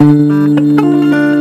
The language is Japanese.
うん。